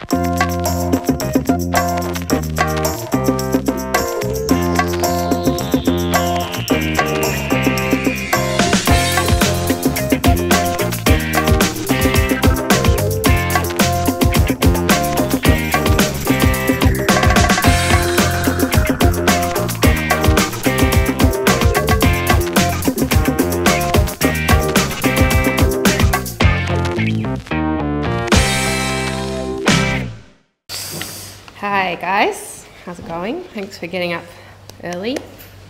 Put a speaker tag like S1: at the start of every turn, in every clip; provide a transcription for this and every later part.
S1: Thank you. Hi guys, how's it going? Thanks for getting up early,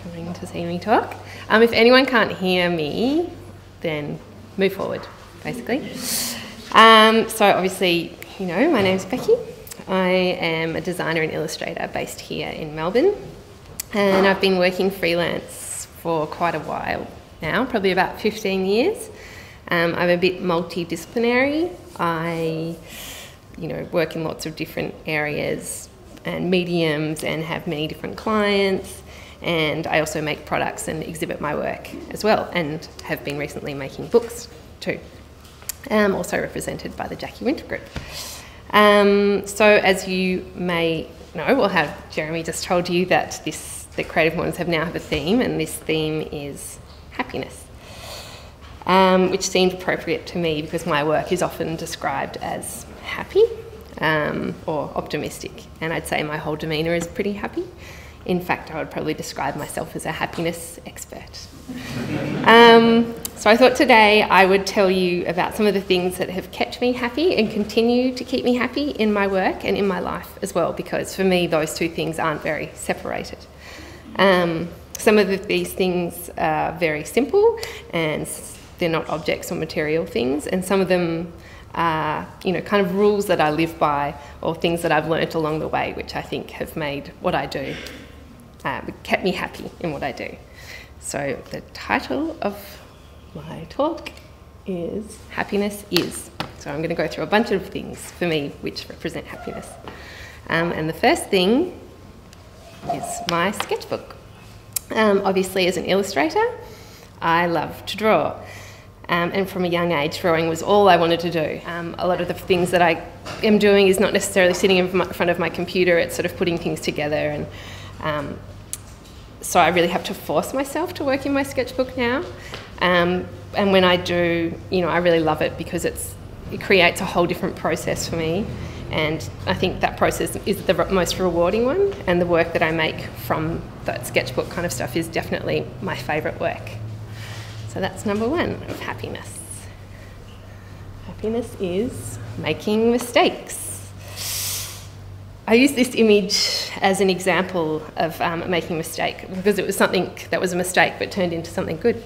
S1: coming to see me talk. Um, if anyone can't hear me, then move forward, basically. Um, so obviously, you know, my name's Beci. I am a designer and illustrator based here in Melbourne, and I've been working freelance for quite a while now, probably about 15 years. Um, I'm a bit multidisciplinary. I you know, work in lots of different areas and mediums and have many different clients. And I also make products and exhibit my work as well, and have been recently making books too. I'm also represented by the Jacky Winter Group. Um, so, as you may know, or have Jeremy just told you that this the Creative Ones have now have a theme, and this theme is happiness, um, which seemed appropriate to me because my work is often described as happy um, or optimistic, and I'd say my whole demeanour is pretty happy. In fact, I would probably describe myself as a happiness expert. Um, so I thought today I would tell you about some of the things that have kept me happy and continue to keep me happy in my work and in my life as well, because for me those two things aren't very separated. Um, some of the, these things are very simple and they're not objects or material things, and some of them uh, you know, kind of rules that I live by or things that I've learnt along the way, which I think have made what I do, uh, kept me happy in what I do. So the title of my talk is Happiness Is. So I'm going to go through a bunch of things for me which represent happiness. Um, and the first thing is my sketchbook. Um, obviously, as an illustrator, I love to draw. Um, and from a young age, drawing was all I wanted to do. Um, a lot of the things that I am doing is not necessarily sitting in front of my computer, it's sort of putting things together. And um, so I really have to force myself to work in my sketchbook now. Um, and when I do, you know, I really love it because it's, it creates a whole different process for me. And I think that process is the most rewarding one. And the work that I make from that sketchbook kind of stuff is definitely my favourite work. So that's number one of happiness. Happiness is making mistakes. I use this image as an example of um, making a mistake because it was something that was a mistake but turned into something good.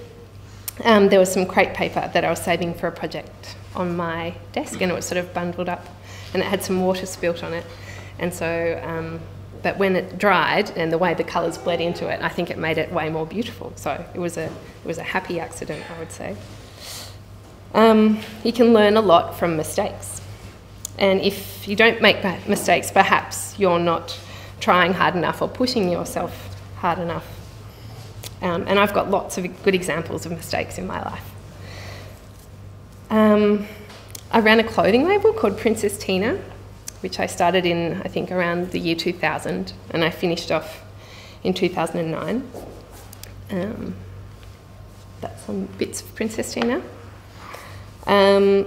S1: Um, there was some crepe paper that I was saving for a project on my desk and it was sort of bundled up and it had some water spilt on it. And so um, but when it dried and the way the colours bled into it, I think it made it way more beautiful. So it was a, it was a happy accident, I would say. Um, you can learn a lot from mistakes. And if you don't make mistakes, perhaps you're not trying hard enough or pushing yourself hard enough. Um, and I've got lots of good examples of mistakes in my life. Um, I ran a clothing label called Princess Tina which I started in, I think, around the year 2000, and I finished off in 2009. Um, that's some bits of Princess Tina. Um,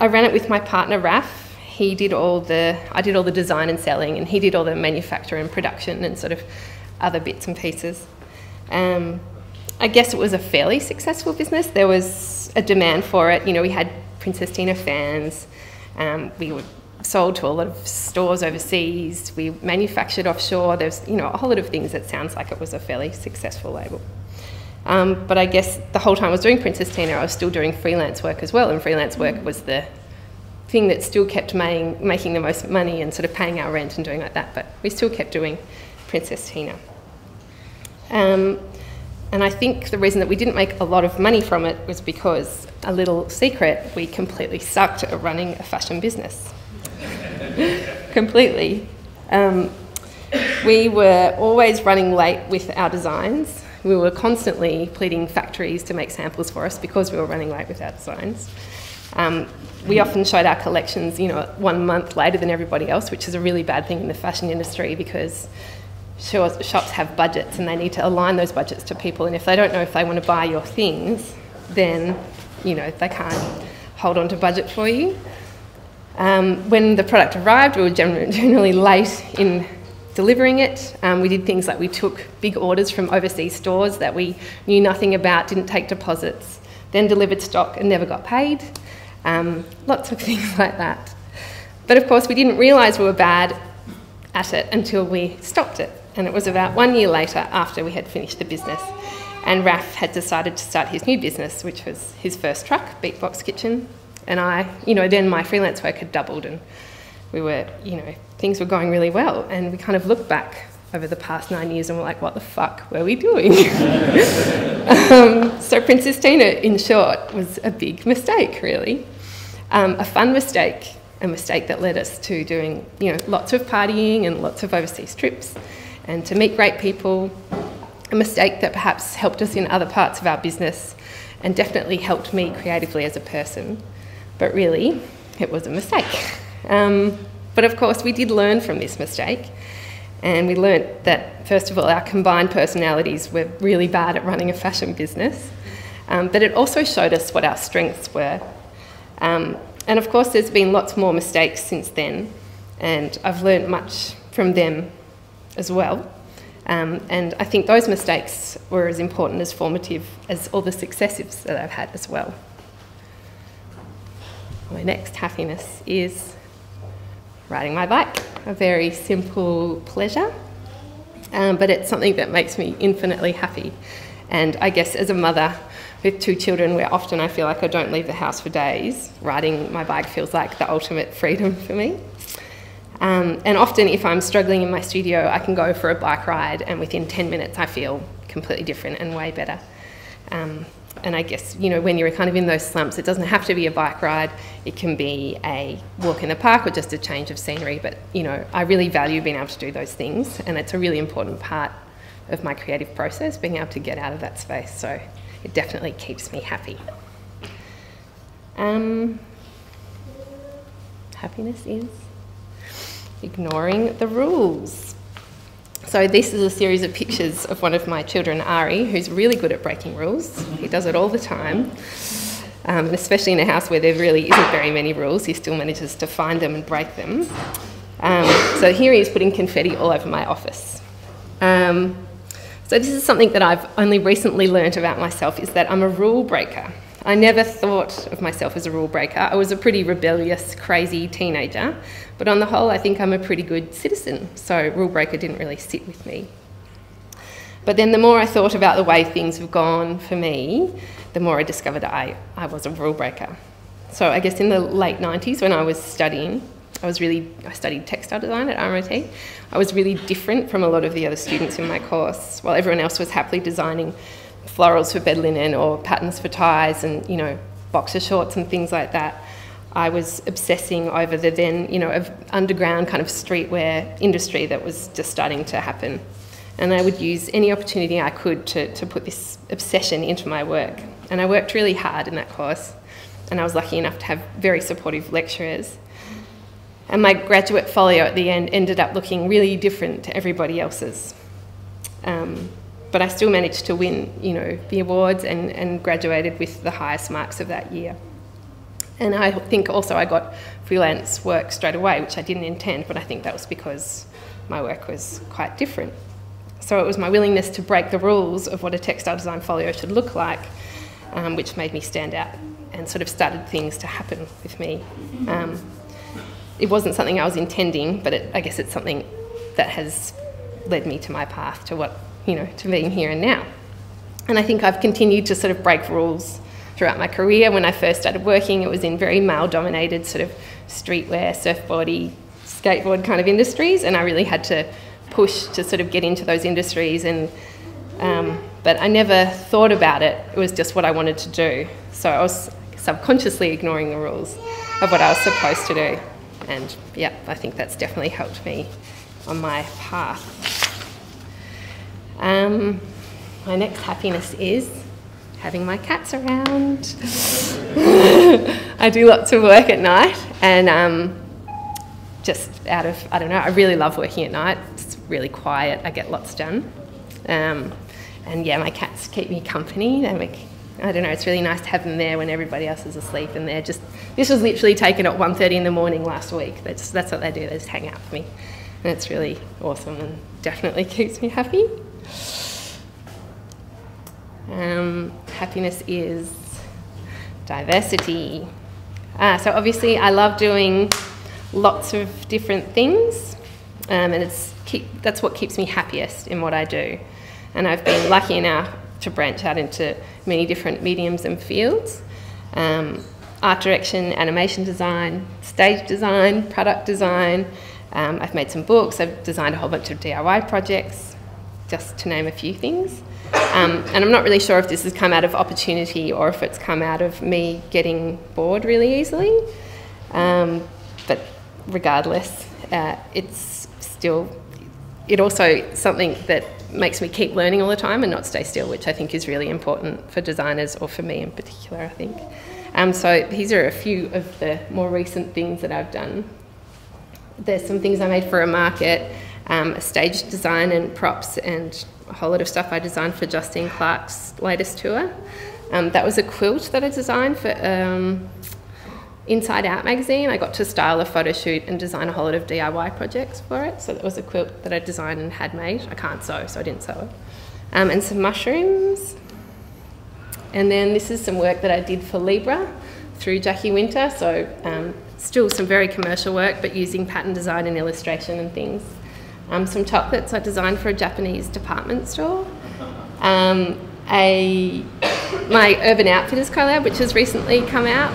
S1: I ran it with my partner Raf. He did all the, I did all the design and selling, and he did all the manufacture and production and sort of other bits and pieces. Um, I guess it was a fairly successful business. There was a demand for it. You know, we had Princess Tina fans. Um, we would sold to a lot of stores overseas. We manufactured offshore. There's you know a whole lot of things that sounds like it was a fairly successful label. Um, but I guess the whole time I was doing Princess Tina, I was still doing freelance work as well, and freelance work was the thing that still kept making, making the most money and sort of paying our rent and doing like that. But we still kept doing Princess Tina. Um, and I think the reason that we didn't make a lot of money from it was because a little secret, we completely sucked at running a fashion business. completely. Um, we were always running late with our designs. We were constantly pleading factories to make samples for us because we were running late with our designs. Um, we often showed our collections, you know, one month later than everybody else, which is a really bad thing in the fashion industry because shops have budgets and they need to align those budgets to people. And if they don't know if they want to buy your things, then, you know, they can't hold on to budget for you. Um, when the product arrived, we were generally late in delivering it. Um, we did things like we took big orders from overseas stores that we knew nothing about, didn't take deposits, then delivered stock and never got paid. Um, lots of things like that. But of course, we didn't realise we were bad at it until we stopped it. And it was about one year later after we had finished the business. And Raf had decided to start his new business, which was his first truck, Beatbox Kitchen. And I, you know, then my freelance work had doubled and we were, you know, things were going really well. And we kind of looked back over the past nine years and we're like, what the fuck were we doing? um, so Princess Tina, in short, was a big mistake, really. Um, a fun mistake, a mistake that led us to doing, you know, lots of partying and lots of overseas trips and to meet great people. A mistake that perhaps helped us in other parts of our business and definitely helped me creatively as a person. But really, it was a mistake. Um, but of course, we did learn from this mistake. And we learnt that, first of all, our combined personalities were really bad at running a fashion business. Um, but it also showed us what our strengths were. Um, and of course, there's been lots more mistakes since then. And I've learnt much from them as well. Um, and I think those mistakes were as important as formative as all the successes that I've had as well. My next happiness is riding my bike, a very simple pleasure, um, but it's something that makes me infinitely happy. And I guess as a mother with two children, where often I feel like I don't leave the house for days, riding my bike feels like the ultimate freedom for me. Um, and often, if I'm struggling in my studio, I can go for a bike ride, and within 10 minutes, I feel completely different and way better. Um, and I guess, you know, when you're kind of in those slumps, it doesn't have to be a bike ride, it can be a walk in the park or just a change of scenery. But, you know, I really value being able to do those things, and it's a really important part of my creative process, being able to get out of that space. So it definitely keeps me happy. Um, happiness is ignoring the rules. So this is a series of pictures of one of my children, Ari, who's really good at breaking rules. He does it all the time. Um, and especially in a house where there really isn't very many rules, he still manages to find them and break them. Um, so here he is putting confetti all over my office. Um, so this is something that I've only recently learnt about myself, is that I'm a rule breaker. I never thought of myself as a rule breaker. I was a pretty rebellious, crazy teenager, but on the whole, I think I'm a pretty good citizen, so rule breaker didn't really sit with me. But then the more I thought about the way things have gone for me, the more I discovered I, I was a rule breaker. So I guess in the late 90s when I was studying, I was really, I studied textile design at RMIT. I was really different from a lot of the other students in my course. While everyone else was happily designing florals for bed linen or patterns for ties and, you know, boxer shorts and things like that. I was obsessing over the then, you know, underground kind of streetwear industry that was just starting to happen. And I would use any opportunity I could to, to put this obsession into my work. And I worked really hard in that course. And I was lucky enough to have very supportive lecturers. And my graduate folio at the end ended up looking really different to everybody else's. Um, but I still managed to win, you know, the awards and, and graduated with the highest marks of that year. And I think also I got freelance work straight away, which I didn't intend, but I think that was because my work was quite different. So it was my willingness to break the rules of what a textile design folio should look like, um, which made me stand out and sort of started things to happen with me. Um, it wasn't something I was intending, but it, I guess it's something that has led me to my path to what you know, to being here and now. And I think I've continued to sort of break rules throughout my career. When I first started working, it was in very male dominated sort of streetwear, surfboardy, skateboard kind of industries, and I really had to push to sort of get into those industries. And um, but I never thought about it. It was just what I wanted to do. So I was subconsciously ignoring the rules of what I was supposed to do. And yeah, I think that's definitely helped me on my path. Um, my next happiness is having my cats around. I do lots of work at night and um, just out of, I don't know, I really love working at night. It's really quiet, I get lots done. Um, and yeah, my cats keep me company. They make, I don't know, it's really nice to have them there when everybody else is asleep and they're just, this was literally taken at 1.30 in the morning last week. That's, that's what they do, they just hang out for me. And it's really awesome and definitely keeps me happy. Um, happiness is diversity. Uh, so obviously I love doing lots of different things um, and it's keep, that's what keeps me happiest in what I do. And I've been lucky enough to branch out into many different mediums and fields. Um, art direction, animation design, stage design, product design. Um, I've made some books, I've designed a whole bunch of DIY projects, just to name a few things. Um, and I'm not really sure if this has come out of opportunity or if it's come out of me getting bored really easily. Um, but regardless, uh, it's still, it also something that makes me keep learning all the time and not stay still, which I think is really important for designers or for me in particular, I think. Um, so these are a few of the more recent things that I've done. There's some things I made for a market, um, a stage design and props and a whole lot of stuff I designed for Justine Clarke's latest tour. Um, that was a quilt that I designed for um, Inside Out magazine. I got to style a photo shoot and design a whole lot of DIY projects for it. So that was a quilt that I designed and had made. I can't sew, so I didn't sew it. Um, and some mushrooms. And then this is some work that I did for Libra through Jacky Winter. So um, still some very commercial work, but using pattern design and illustration and things. Um, some chocolates I designed for a Japanese department store. Um, a my Urban Outfitters collab, which has recently come out,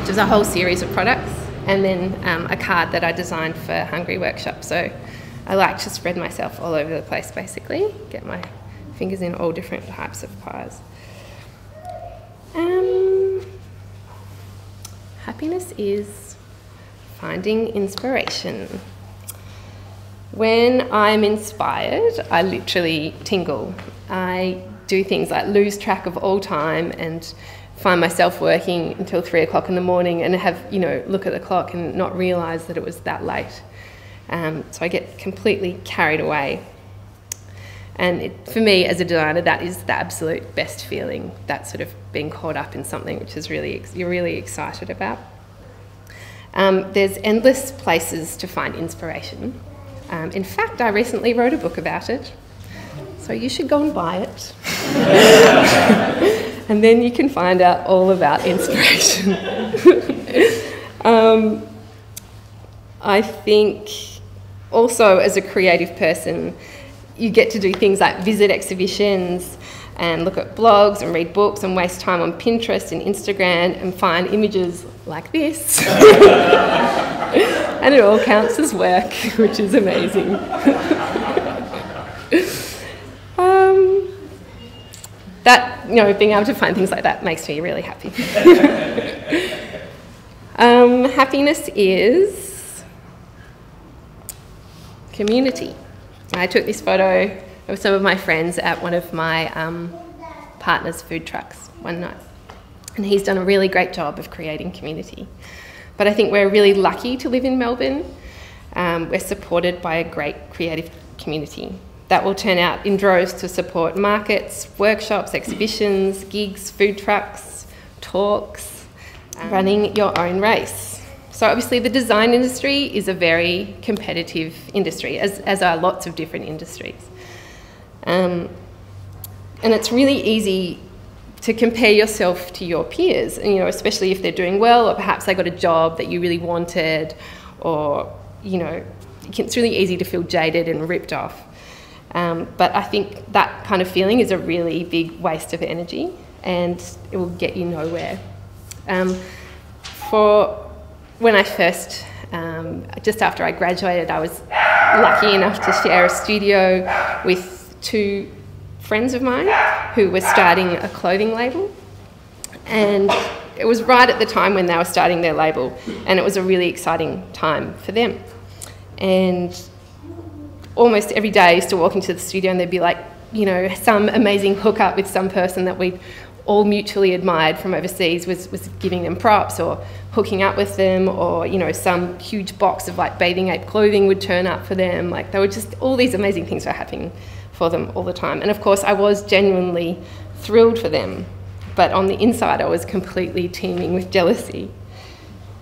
S1: which is a whole series of products, and then um, a card that I designed for Hungry Workshop. So I like to spread myself all over the place, basically, get my fingers in all different types of pies. Um, happiness is finding inspiration. When I'm inspired, I literally tingle. I do things like lose track of all time and find myself working until three o'clock in the morning and have, you know, look at the clock and not realise that it was that late. Um, so I get completely carried away. And it, for me, as a designer, that is the absolute best feeling. That sort of being caught up in something which is really you're really excited about. Um, there's endless places to find inspiration. Um, in fact, I recently wrote a book about it, so you should go and buy it. and then you can find out all about inspiration. um, I think also as a creative person, you get to do things like visit exhibitions and look at blogs and read books and waste time on Pinterest and Instagram and find images like this. and it all counts as work, which is amazing. um, that, you know, being able to find things like that makes me really happy. um, happiness is community. I took this photo of some of my friends at one of my um, partner's food trucks one night. And he's done a really great job of creating community. But I think we're really lucky to live in Melbourne. Um, we're supported by a great creative community that will turn out in droves to support markets, workshops, exhibitions, gigs, food trucks, talks, um, running your own race. So obviously the design industry is a very competitive industry, as, as are lots of different industries. Um, and it's really easy to compare yourself to your peers, you know, especially if they're doing well, or perhaps they got a job that you really wanted, or you know, it's really easy to feel jaded and ripped off. Um, but I think that kind of feeling is a really big waste of energy, and it will get you nowhere. Um, for when I first, um, just after I graduated, I was lucky enough to share a studio with two friends of mine who were starting a clothing label. And it was right at the time when they were starting their label, and it was a really exciting time for them. And almost every day I used to walk into the studio and there'd be like, you know, some amazing hookup with some person that we'd all mutually admired from overseas was, was giving them props or hooking up with them or you know some huge box of like bathing ape clothing would turn up for them like there were just all these amazing things were happening for them all the time and of course i was genuinely thrilled for them but on the inside i was completely teeming with jealousy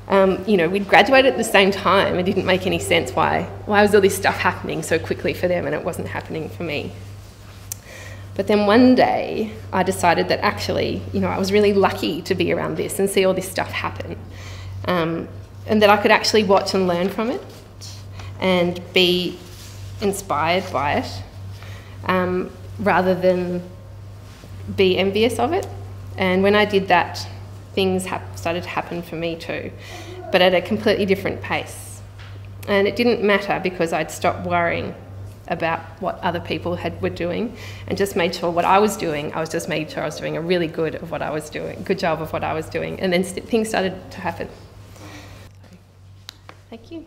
S1: um, you know, we'd graduated at the same time. It didn't make any sense why, why was all this stuff happening so quickly for them and it wasn't happening for me. But then one day I decided that actually, you know, I was really lucky to be around this and see all this stuff happen. Um, and that I could actually watch and learn from it and be inspired by it um, rather than be envious of it. And when I did that, things started to happen for me too, but at a completely different pace. And it didn't matter because I'd stopped worrying about what other people had, were doing and just made sure what I was doing, I was just making sure I was doing a really good of what I was doing, good job of what I was doing. And then st- things started to happen. Thank you.